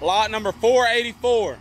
Lot number 484.